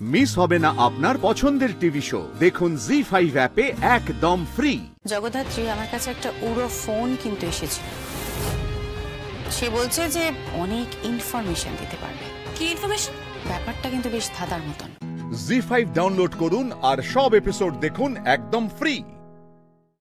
Miss হবে না আপনার পছন্দের টিভি শো। দেখুন জি ফাইভ অ্যাপে একদম ফ্রি জগদ্ধাত্রী আমার কাছে একটা উড়ো ফোন কিন্তু এসেছিল। সে বলছে যে অনেক ইনফরমেশন দিতে পারবে। কি ইনফরমেশন ব্যাপারটা কিন্তু বেশ ধাঁধার মতন। জি ফাইভ ডাউনলোড করুন আর সব এপিসোড দেখুন একদম ফ্রি